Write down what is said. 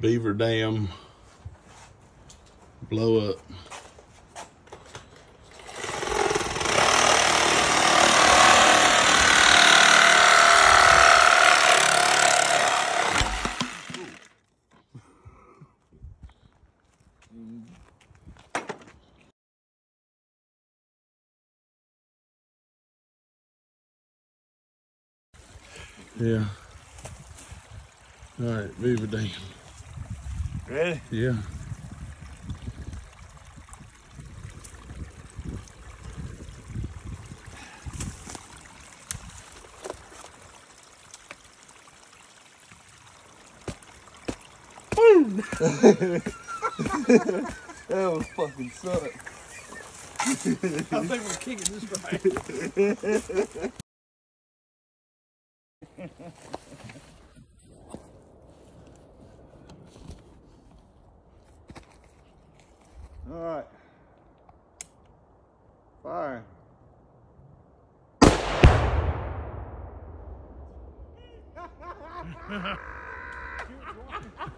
Beaver Dam blow up. Yeah. All right, Beaver Dam. Ready? Yeah. that was fucking suck. I think we're kicking this right. All right. Fire.